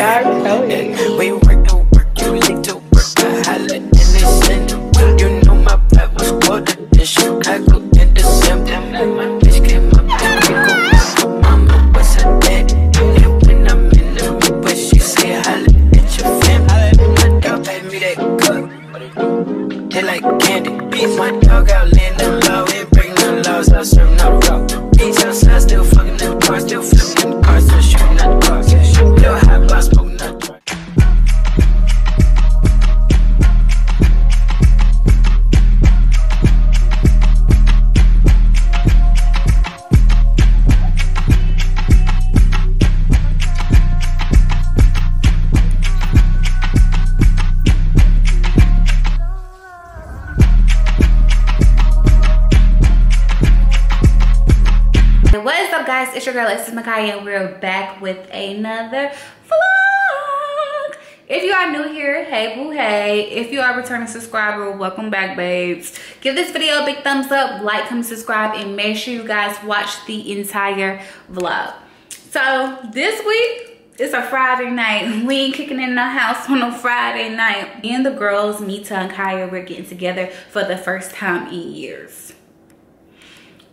You work to work, you late to work. I holla If you are new here, hey boo hey. If you are a returning subscriber, welcome back babes. Give this video a big thumbs up, like, comment, subscribe, and make sure you guys watch the entire vlog. So this week, it's a Friday night. We ain't kicking in the house on a Friday night. Me and the girls, Mita and Kaya, we're getting together for the first time in years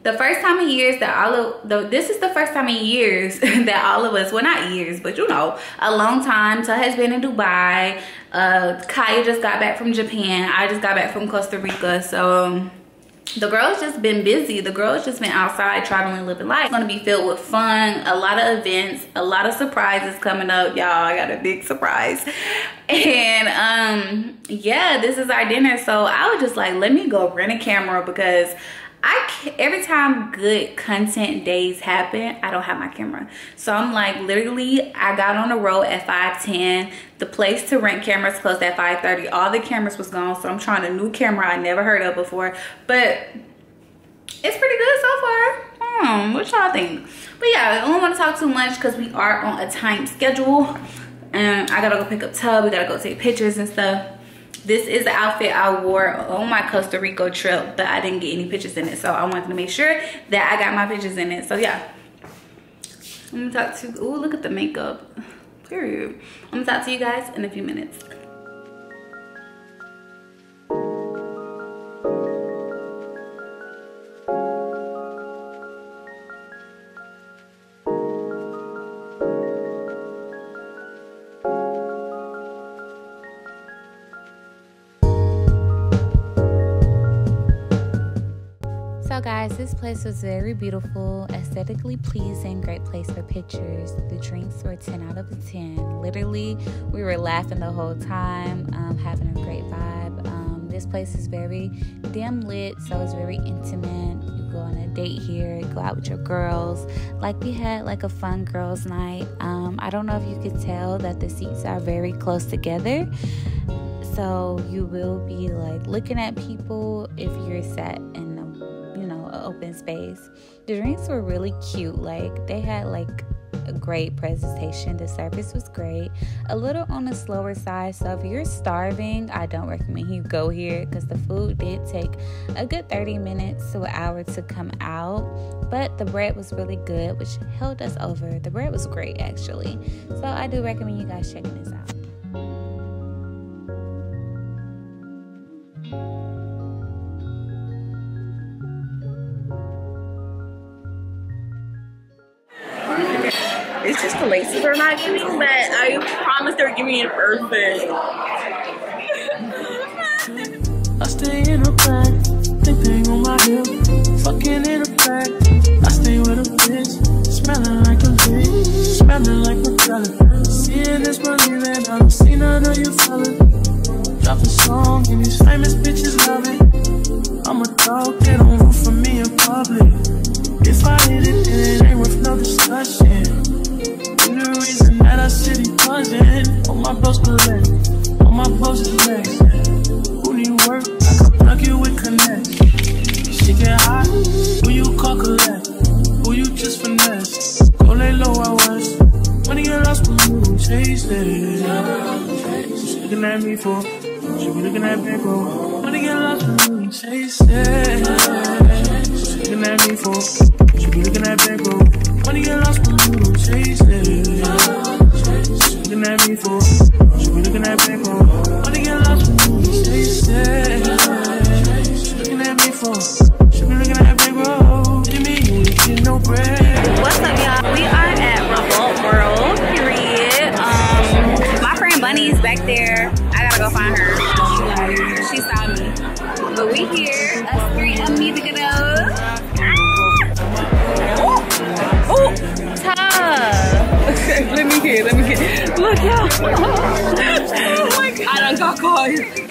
the first time in years that all of the this is the first time in years that all of us well not years but you know a long time. So has been in dubai. Uh kaya just got back from japan. I just got back from costa rica. So um, the girls just been busy. The girls just been outside traveling living life. It's gonna be filled with fun. A lot of events. A lot of surprises coming up y'all. I got a big surprise. And um yeah this is our dinner. So i was just like let me go rent a camera because I every time good content days happen, I don't have my camera. So I'm like literally I got on the road at 5:10. The place to rent cameras closed at 5:30. All the cameras was gone, so I'm trying a new camera I never heard of before. But it's pretty good so far. Hmm, what y'all think? But yeah, I don't want to talk too much because we are on a time schedule. And I gotta go pick up Tub. We gotta go take pictures and stuff this is the outfit I wore on my Costa Rica trip, but I didn't get any pictures in it. So I wanted to make sure that I got my pictures in it. So yeah. I'm gonna talk to, oh, look at the makeup. Period. I'm gonna talk to you guys in a few minutes. Place was very beautiful, aesthetically pleasing, great place for pictures. The drinks were 10 out of 10. Literally, we were laughing the whole time, um, having a great vibe. Um, this place is very dim lit, so it's very intimate. You go on a date here, go out with your girls. Like we had like a fun girls night. Um, I don't know if you could tell that the seats are very close together so you will be like looking at people if you're sat in open space. The drinks were really cute like they had like a great presentation. The service was great. A little on the slower side so if you're starving i don't recommend you go here because the food did take a good 30 minutes to an hour to come out but the bread was really good which held us over. The bread was great actually. So i do recommend you guys checking this out just the laces are not giving, but I promise they're giving in person. I stay in a my collect, all my bros is next. Who need work? I can plug you with connect. She get hot, who you call collect? Who you just finesse? Go lay low out west. Money get lost when you chase it. She looking at me for, she be looking at me bro. Money get lost when you chase it. She looking at me for, she be looking at me bro. Money get lost when you chase it. She looking at me for?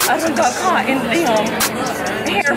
I done got caught in the um, hair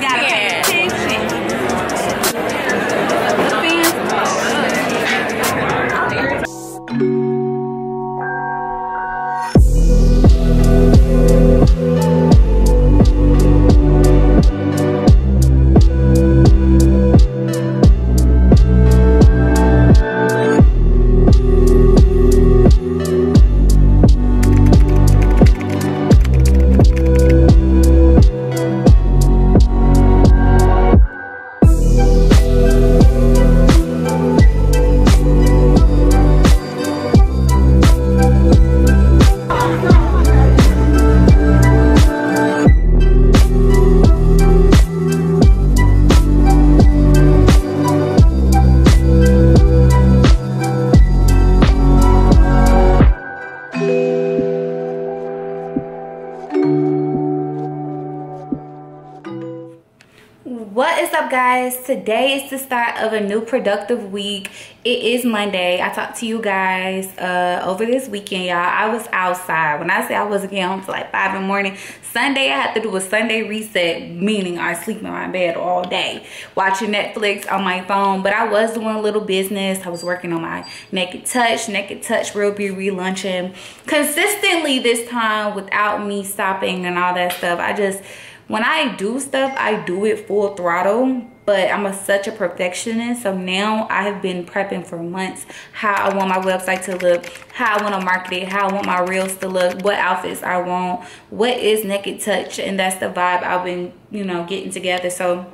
guys? Today is the start of a new productive week. It is Monday. I talked to you guys uh, over this weekend, y'all. I was outside. When I say I wasn't getting home until like 5 in the morning, Sunday I had to do a Sunday reset, meaning I sleep in my bed all day, watching Netflix on my phone. But I was doing a little business. I was working on my Naked Touch. Naked Touch will be relaunching consistently this time without me stopping and all that stuff. I just when I do stuff, I do it full throttle, but I'm a, such a perfectionist. So now I have been prepping for months how I want my website to look, how I want to market it, how I want my reels to look, what outfits I want, what is Naked Touch, and that's the vibe I've been, you know, getting together. So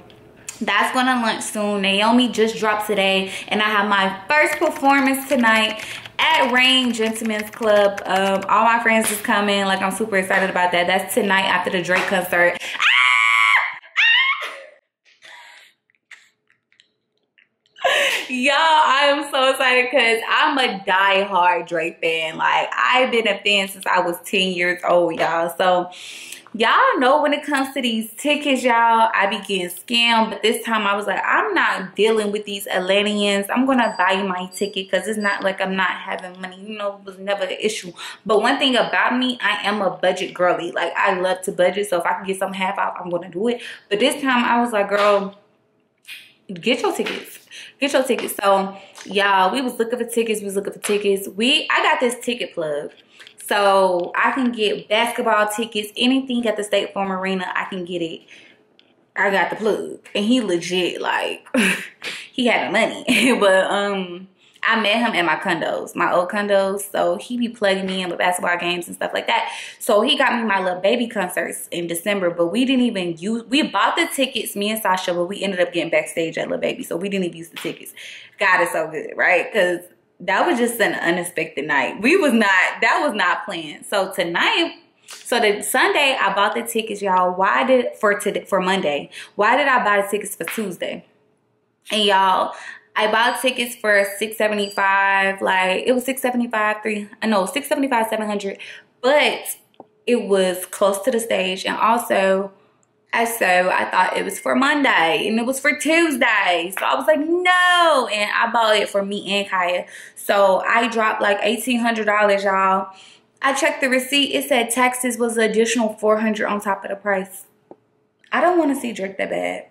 that's gonna launch soon. Naomi just dropped today, and I have my first performance tonight at Rain Gentlemen's Club. Um, all my friends is coming. Like I'm super excited about that. That's tonight after the Drake concert. Ah! Y'all, I am so excited because I'm a die-hard Drake fan. Like, I've been a fan since I was 10 years old, y'all. So, y'all know when it comes to these tickets, y'all, I be getting scammed. But this time I was like, I'm not dealing with these Atlanteans. I'm going to buy my ticket because it's not like I'm not having money. You know, it was never an issue. But one thing about me, I am a budget girly. Like, I love to budget. So, if I can get something half off, I'm going to do it. But this time I was like, girl, get your tickets. Get your tickets. So y'all we was looking for tickets. We was looking for tickets. We i got this ticket plug. So i can get basketball tickets anything at the state farm arena i can get it. I got the plug. And he legit like he had the money. But um I met him at my condos, my old condos. So he be plugging me in with basketball games and stuff like that. So he got me my Lil Baby concerts in December, but we didn't even use, we bought the tickets, me and Sasha, but we ended up getting backstage at Lil Baby. So we didn't even use the tickets. God is so good, right? Because that was just an unexpected night. We was not, that was not planned. So tonight, so the Sunday I bought the tickets, y'all. Why did, for today, for Monday, why did I buy the tickets for Tuesday? And y'all, I bought tickets for 675 like it was 675 3 uh, no 675 700 but it was close to the stage and also so I thought it was for Monday and it was for Tuesday. So I was like, no. And I bought it for me and Kaya. So I dropped like $1,800, y'all. I checked the receipt. It said taxes was an additional 400 on top of the price. I don't want to see Drake that bad.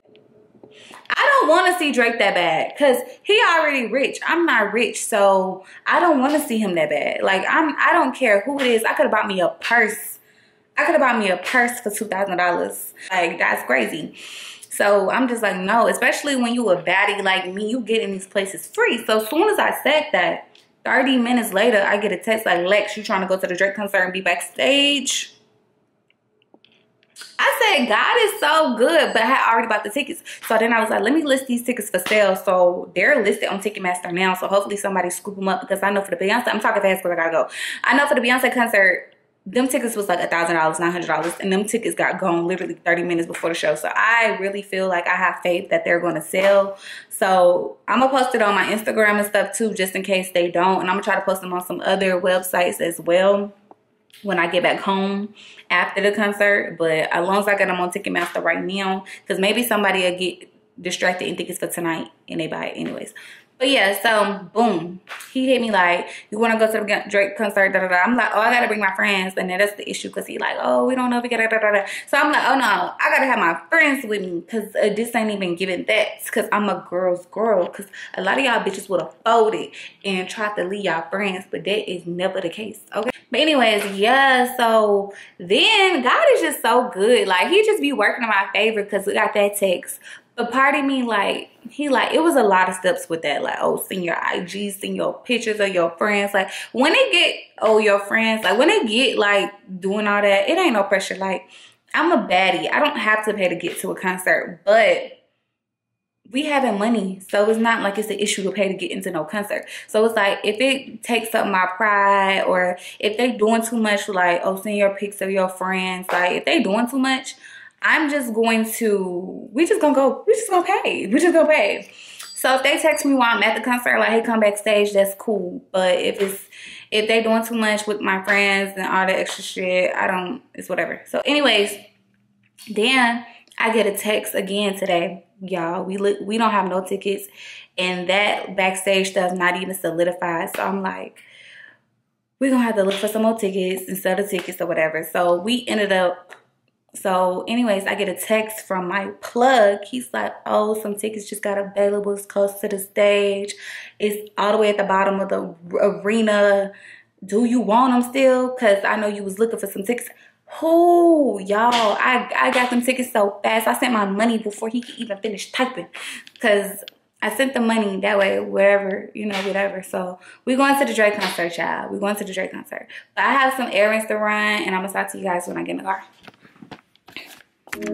Don't want to see Drake that bad because he already rich. I'm not rich, so I don't want to see him that bad. Like I'm, I don't care who it is. I could have bought me a purse. I could have bought me a purse for two thousand dollars. Like that's crazy. So I'm just like no, especially when you a baddie like me, you get in these places free. So as soon as I said that, 30 minutes later, I get a text like Lex, you trying to go to the Drake concert and be backstage? I said, God is so good, but I had already bought the tickets. So then I was like, let me list these tickets for sale. So they're listed on Ticketmaster now. So hopefully somebody scoop them up because I know for the Beyonce, I'm talking fast because I gotta go. I know for the Beyonce concert, them tickets was like a thousand dollars, nine hundred dollars, and them tickets got gone literally 30 minutes before the show. So I really feel like I have faith that they're gonna sell. So I'm gonna post it on my Instagram and stuff too, just in case they don't. And I'm gonna try to post them on some other websites as well when I get back home after the concert. But as long as I got them on Ticketmaster right now, because maybe somebody will get distracted and think it's for tonight and they buy it anyways. But yeah, so boom, he hit me like, "You want to go to the Drake concert?" Da, da, da. I'm like, "Oh, I gotta bring my friends," and then that's the issue because he like, "Oh, we don't know if we gotta." Da, da, da. So I'm like, "Oh no, I gotta have my friends with me because uh, this ain't even giving that because I'm a girl's girl." Because a lot of y'all bitches would have folded and tried to leave y'all friends, but that is never the case. Okay. But anyways, yeah. So then God is just so good. Like he just be working in my favor because we got that text but part of me like he like it was a lot of steps with that like oh send your ig send your pictures of your friends. Like when they get oh your friends like when they get like doing all that it ain't no pressure. Like i'm a baddie. I don't have to pay to get to a concert but we having money. So it's not like it's an issue to pay to get into no concert. So it's like if it takes up my pride or if they doing too much like oh send your pics of your friends like if they doing too much I'm just going to, we just gonna go, we just gonna pay. We just gonna pay. So if they text me while I'm at the concert, like, hey, come backstage, that's cool. But if it's, if they doing too much with my friends and all the extra shit, I don't, it's whatever. So anyways, then I get a text again today. Y'all, we look, we don't have no tickets and that backstage stuff not even solidified. So I'm like, we're gonna have to look for some more tickets instead of tickets or whatever. So we ended up so anyways, I get a text from my plug. He's like, oh, some tickets just got available. It's close to the stage. It's all the way at the bottom of the arena. Do you want them still? Because I know you was looking for some tickets. Oh, y'all, I, I got them tickets so fast. I sent my money before he could even finish typing. Because I sent the money that way, wherever, you know, whatever. So we're going to the Drake concert, y'all. We're going to the Drake concert. But I have some errands to run, and I'm going to talk to you guys when I get in the car. What's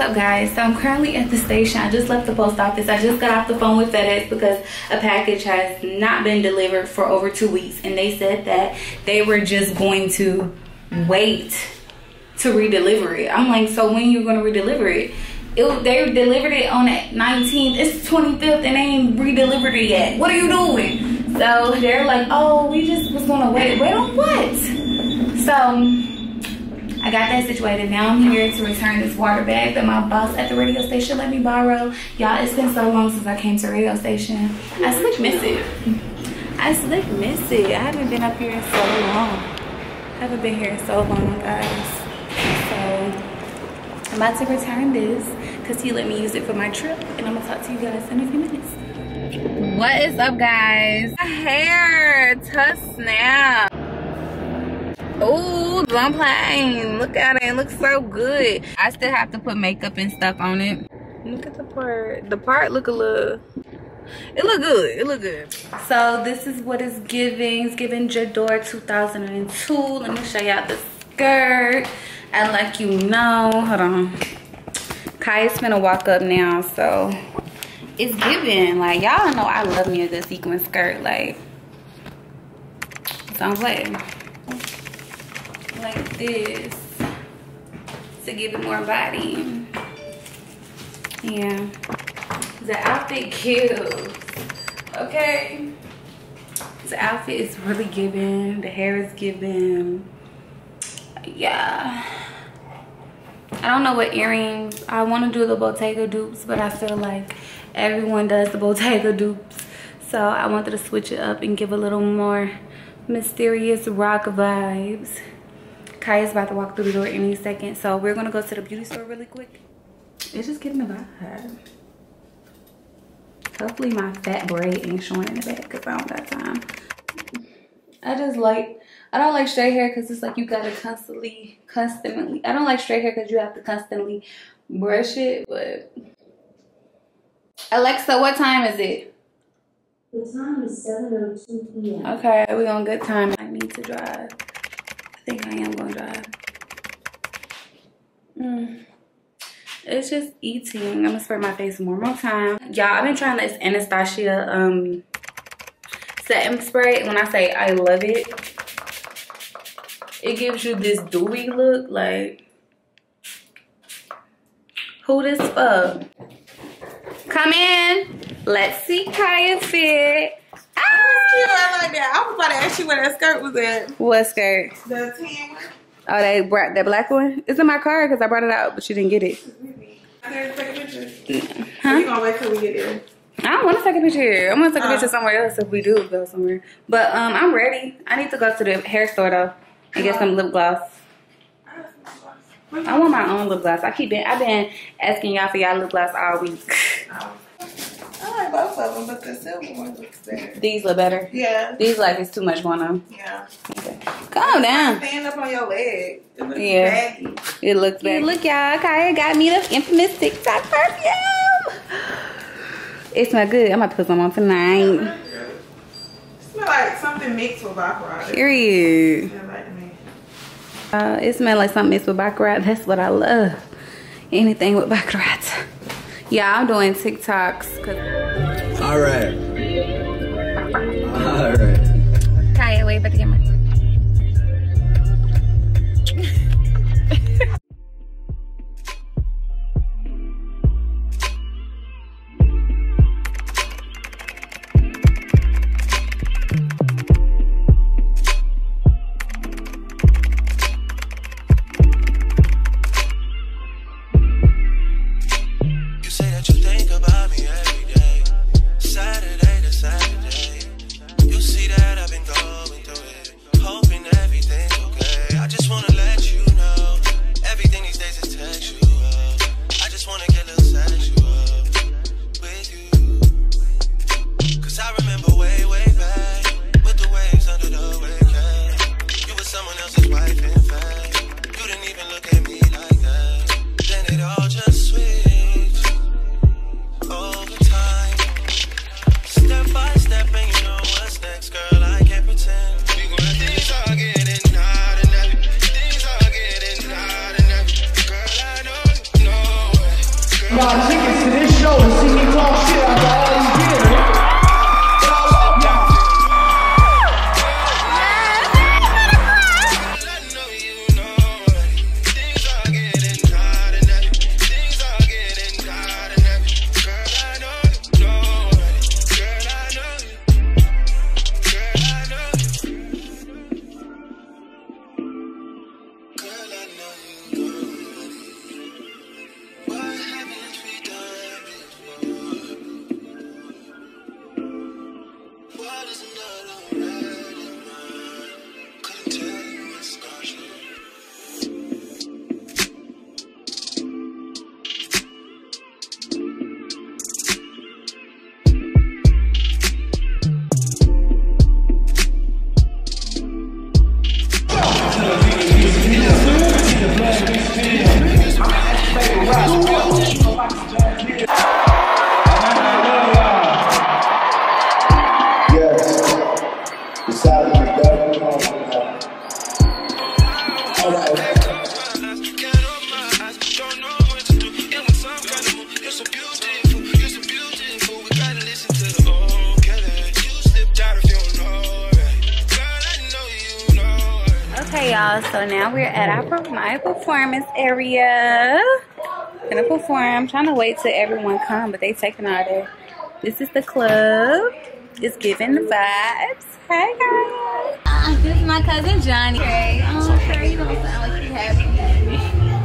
up guys? So I'm currently at the station. I just left the post office. I just got off the phone with FedEx because a package has not been delivered for over two weeks and they said that they were just going to wait to redeliver it. I'm like, so when you gonna redeliver it? It, they delivered it on that 19th. It's 25th and they ain't re-delivered it yet. What are you doing? So they're like, oh, we just was gonna wait. Wait on what? So I got that situated. Now I'm here to return this water bag that my boss at the radio station let me borrow. Y'all, it's been so long since I came to radio station. I slick miss it. I slick miss it. I haven't been up here in so long. I haven't been here in so long, guys. So I'm about to return this because he let me use it for my trip and I'm gonna talk to you guys in a few minutes. What is up guys? Hair to snap. Oh, don't play. Look at it, it looks so good. I still have to put makeup and stuff on it. Look at the part. The part look a little, it look good, it look good. So this is what is it's giving. It's giving J'adore 2002. Let me show y'all the skirt and like you know hold on Kai's gonna walk up now so. It's giving. Like y'all know I love me a good sequin skirt like don't play like this to give it more body. Yeah. The outfit kills okay. The outfit is really giving. The hair is giving. Yeah i don't know what earrings i want to do the bottega dupes but i feel like everyone does the bottega dupes. So i wanted to switch it up and give a little more mysterious rock vibes. Kai is about to walk through the door any second so we're gonna go to the beauty store really quick. It's just getting the vibe. Hopefully my fat braid ain't showing in the back because i don't got time. I just like I don't like straight hair because it's like you gotta constantly, constantly. I don't like straight hair because you have to constantly brush it, but Alexa, what time is it? The time is 7.02 p.m. Okay, we on good time. I need to drive. I think I am gonna drive. Mm. It's just eating. I'm gonna spray my face one more time. Y'all, I've been trying this Anastasia um setting spray. When I say I love it, it gives you this dewy look. Like, who this for? Come in. Let's see Kaya fit. Ah! I like that. I was about to ask you where that skirt was at. What skirt? The tan one. Oh, they brought that black one. It's in my car because I brought it out, but you didn't get it. I take a picture? We Huh? gonna wait till we get there. I don't want to take a picture here. I'm gonna take a Uh. picture somewhere else if we do go somewhere. But um, I'm ready. I need to go to the hair store though and get some lip gloss. I want my own lip gloss. I keep been I've been asking y'all for y'all lip gloss all week. I like both of them, but the silver one looks better. These look better. Yeah, These like it's too much going on. yeah. Okay. Calm down. Stand up on your leg. It looks Yeah. baggy. It looks better. Look y'all, Kaya got me the infamous TikTok perfume. It smell good. I'm to put some on tonight. Smell like something mixed with baccarat. Period. Smell like to me. Uh, it smells like something mixed with baccarat. That's what I love. Anything with baccarat. Yeah, I'm doing TikToks. All right. All right. I'm trying to wait till everyone come, but they taking all day. This is the club. It's giving the vibes. Hey guys. Uh, this is my cousin Johnny. Okay. Oh, sir, you don't sound like you happy.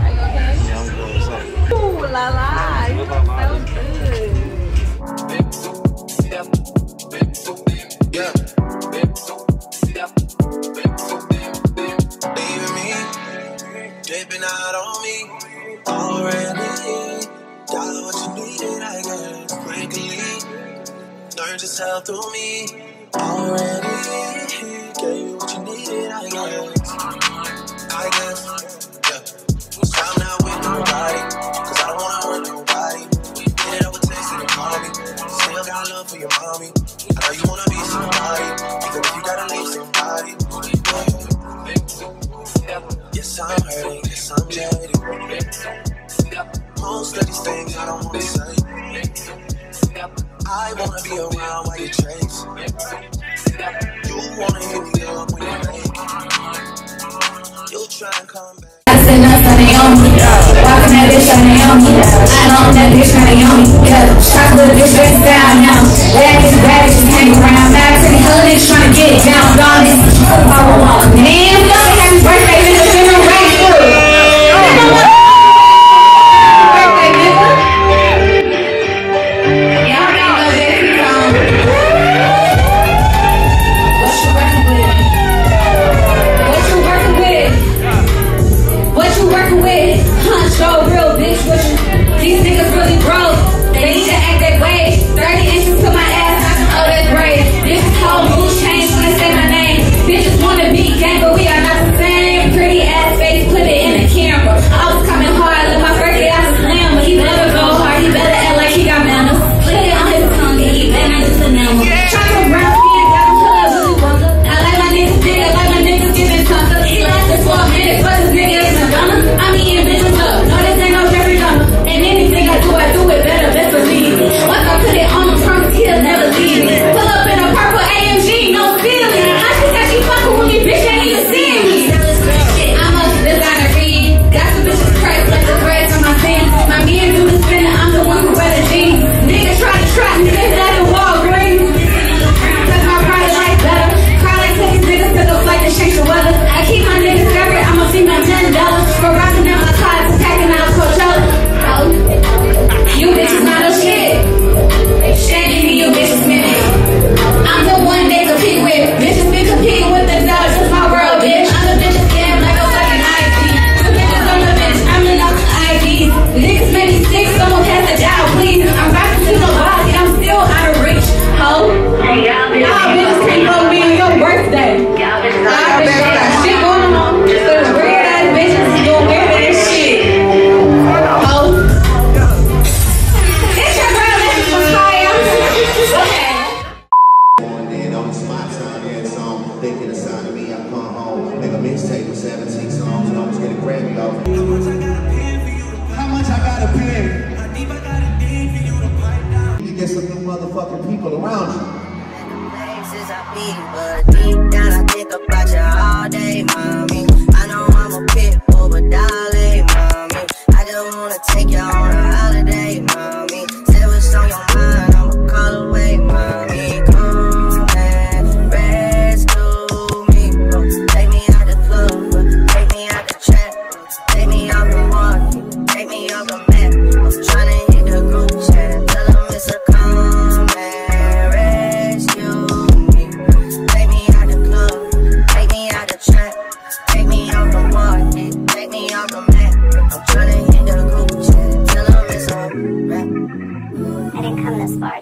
Are you okay? Ooh la la. You look so good. Yeah. fell through me. Already gave you what you needed, I guess. I guess, yeah. I'm not with nobody, cause I don't wanna hurt nobody. And me. Still got love for your mommy. I know you wanna be somebody, even if you gotta leave somebody. Yes, I'm hurting, yes, I'm jaded. Most of these things I don't wanna say. I wanna be around chase. You wanna hit me up when you're late. You try and come back. I said no, son, they on me. Walking that bitch, son, they on me. I know that bitch, son, they on me. Yeah, shot with a bitch, that's down now. Bad bitch, bad bitch, hang around. Back to the hood, niggas tryna get down. Dog, this is power walk. Man,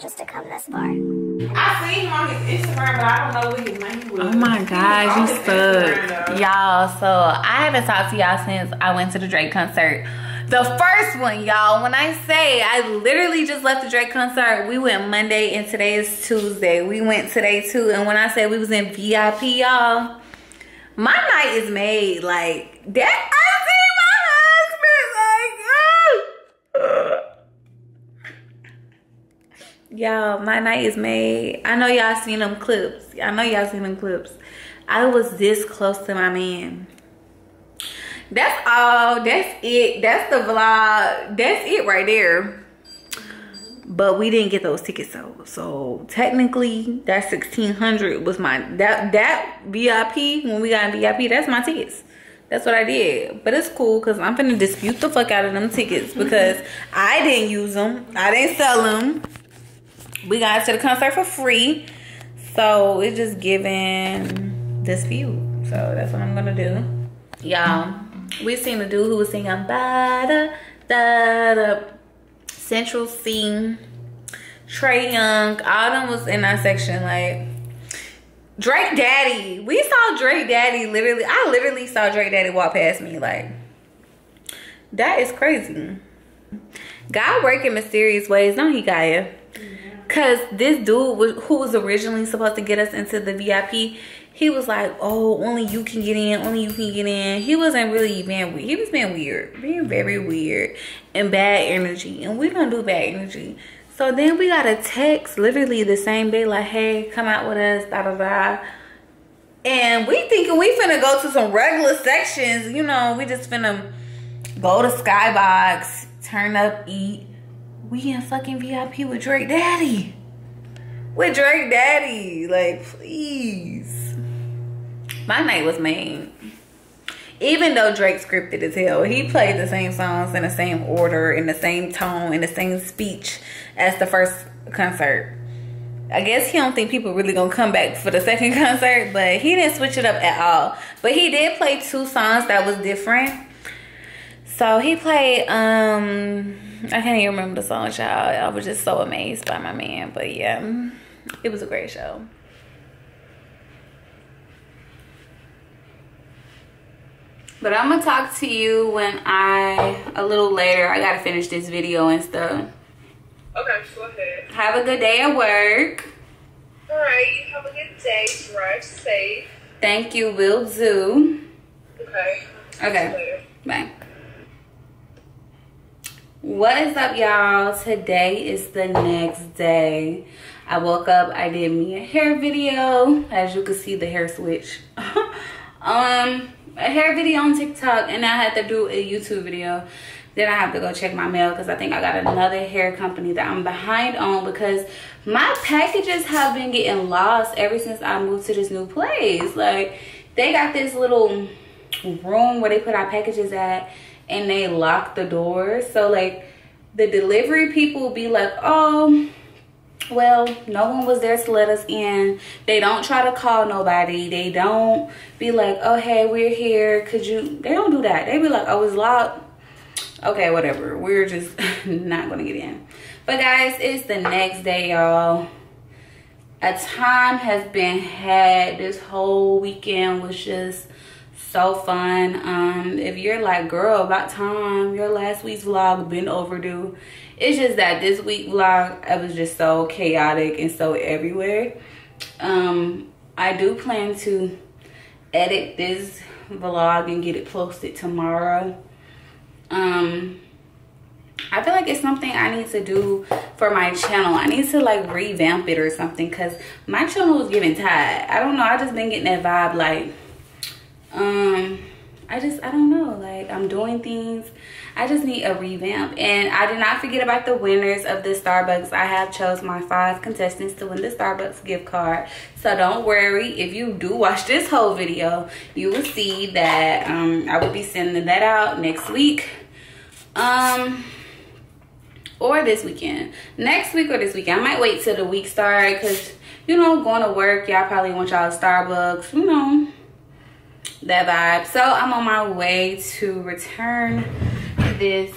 just to come this far. I seen him on his Instagram, but I don't know what his name was. Oh my gosh, you his suck. Y'all, so I haven't talked to y'all since I went to the Drake concert. The first one, y'all. When I say I literally just left the Drake concert, we went Monday and today is Tuesday. We went today too. And when I say we was in VIP, y'all, my night is made. Like that I see my husband. Like, ah. Y'all, my night is made. I know y'all seen them clips. I know y'all seen them clips. I was this close to my man. That's all. That's it. That's the vlog. That's it right there. But we didn't get those tickets though. So technically that 1600 was my that that VIP when we got VIP, that's my tickets. That's what I did. But it's cool because I'm finna dispute the fuck out of them tickets because I didn't use them. I didn't sell them we got to the concert for free. So it's just giving this view. so that's what i'm gonna do. Y'all we seen the dude who was singing da da da. Central Cee. Trae Young. Them was in that section like drake daddy. We saw drake daddy literally i literally saw drake daddy walk past me like that is crazy. God work in mysterious ways don't he Kaya Cause this dude was, who was originally supposed to get us into the VIP, he was like, "Oh, only you can get in. Only you can get in." He wasn't really being weird. He was being weird, being very mm-hmm. weird and bad energy. And we don't do bad energy. So then we got a text literally the same day, like, "Hey, come out with us." Da da da. And we thinking we finna go to some regular sections. You know, we just finna go to Skybox, turn up, eat. We in fucking VIP with Drake Daddy. With Drake Daddy. Like, please. My night was made. Even though Drake scripted as hell, he played the same songs in the same order, in the same tone, in the same speech as the first concert. I guess he don't think people really gonna come back for the second concert, but he didn't switch it up at all. But he did play two songs that was different. So he played um I can't even remember the song, child. I was just so amazed by my man. But yeah, it was a great show. But I'm gonna talk to you when I a little later. I gotta finish this video and stuff. Okay, go ahead. Have a good day at work. Alright, you have a good day. Drive safe. Thank you, will do. Okay. Okay. Bye. What is up, y'all? Today is the next day. I woke up, I did me a hair video. As you can see, the hair switch. um, a hair video on TikTok, and I had to do a YouTube video. Then I have to go check my mail because I think I got another hair company that I'm behind on because my packages have been getting lost ever since I moved to this new place. Like, they got this little room where they put our packages at and they lock the doors. So, like, the delivery people be like, oh, well no one was there to let us in. They don't try to call nobody. They don't be like oh hey we're here. Could you they don't do that. They be like oh it's locked. Okay whatever. We're just not gonna get in. But guys it's the next day y'all. A time has been had. This whole weekend was just so fun. Um if you're like girl about time your last week's vlog been overdue. It's just that this week vlog it was just so chaotic and so everywhere. Um i do plan to edit this vlog and get it posted tomorrow. Um i feel like it's something i need to do for my channel. I need to like revamp it or something because my channel is getting tired. I don't know i just been getting that vibe like um i just i don't know like i'm doing things. I just need a revamp. And i did not forget about the winners of the starbucks. I have chose my five contestants to win the starbucks gift card. So don't worry. If you do watch this whole video you will see that um i will be sending that out next week. Um or this weekend. Next week or this weekend. I might wait till the week start because you know going to work y'all probably want y'all starbucks you know that vibe. So i'm on my way to return this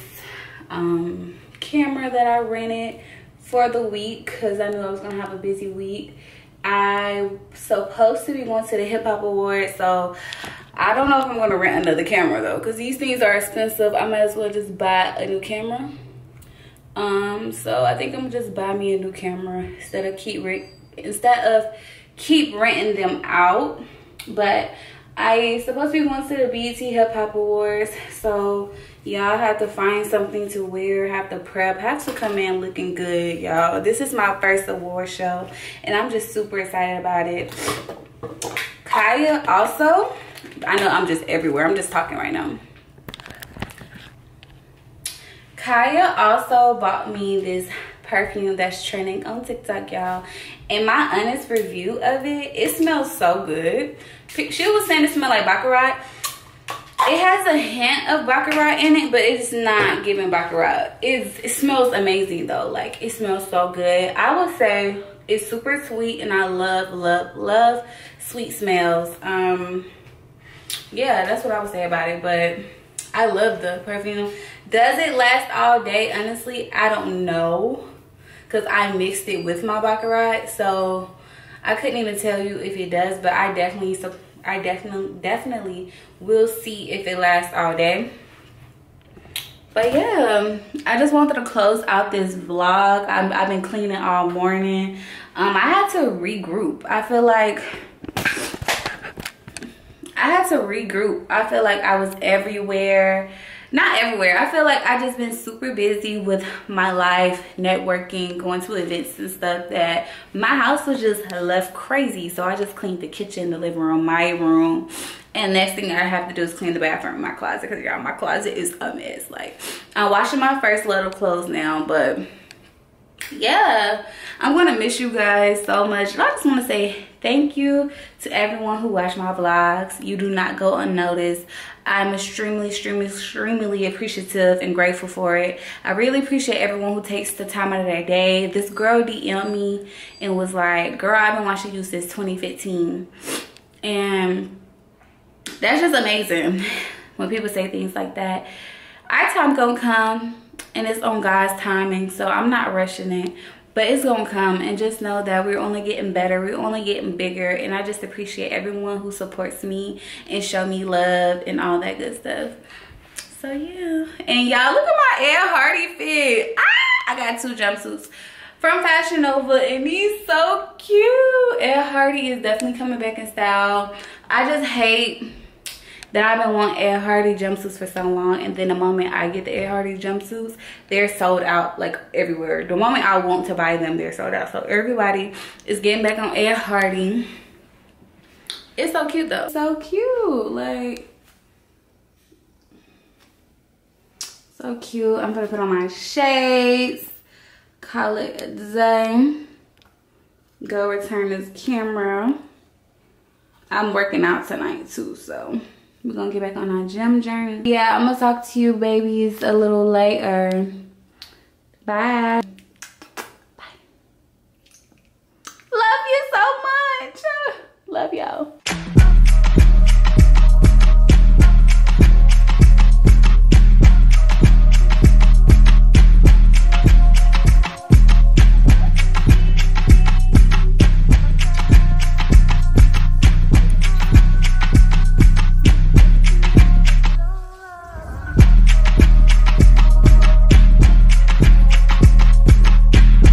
um camera that i rented for the week because i knew i was gonna have a busy week. I'm supposed to be going to the hip hop awards so i don't know if i'm gonna rent another camera though because these things are expensive. I might as well just buy a new camera. Um so i think i'm just buy me a new camera instead of keep instead of keep renting them out. But I supposed to be going to the BET Hip Hop Awards, so y'all have to find something to wear, have to prep, have to come in looking good, y'all. This is my first award show, and I'm just super excited about it. Kaya also, I know I'm just everywhere. I'm just talking right now. Kaya also bought me this perfume that's trending on TikTok, y'all. And my honest review of it, it smells so good. She was saying it smelled like Baccarat. It has a hint of Baccarat in it, but it's not giving Baccarat. It's, it smells amazing though. Like, it smells so good. I would say it's super sweet and I love, love, love sweet smells. Um, yeah, that's what I would say about it. But I love the perfume. Does it last all day? Honestly, I don't know because I mixed it with my Baccarat. So I couldn't even tell you if it does, but I definitely, I definitely, definitely will see if it lasts all day. But yeah, I just wanted to close out this vlog. I've, I've been cleaning all morning. Um, I had to regroup. I feel like I had to regroup. I feel like I was everywhere. Not everywhere. I feel like I just been super busy with my life, networking, going to events and stuff that my house was just left crazy. So I just cleaned the kitchen, the living room, my room. And next thing I have to do is clean the bathroom, my closet, because y'all, my closet is a mess. Like, I'm washing my first load of clothes now, but yeah. I'm gonna miss you guys so much. And i just want to say thank you to everyone who watched my vlogs. You do not go unnoticed. I'm extremely extremely extremely appreciative and grateful for it. I really appreciate everyone who takes the time out of their day. This girl dm me and was like girl i've been watching you since 2015 and that's just amazing when people say things like that. Our time gonna come and it's on God's timing. So I'm not rushing it, but it's gonna come. And just know that we're only getting better, we're only getting bigger. And I just appreciate everyone who supports me and show me love and all that good stuff. So yeah, and y'all look at my Ed Hardy fit. Ah, I got two jumpsuits from Fashion Nova and these so cute. Ed Hardy is definitely coming back in style. I just hate that I've been wanting Ed Hardy jumpsuits for so long and then the moment I get the Ed Hardy jumpsuits they're sold out like everywhere. The moment I want to buy them they're sold out. So everybody is getting back on Ed Hardy. It's so cute though. So cute like so cute. I'm gonna put on my shades call it a day go return this camera. I'm working out tonight too so we're gonna get back on our gym journey. Yeah, I'm gonna talk to you babies a little later. Bye.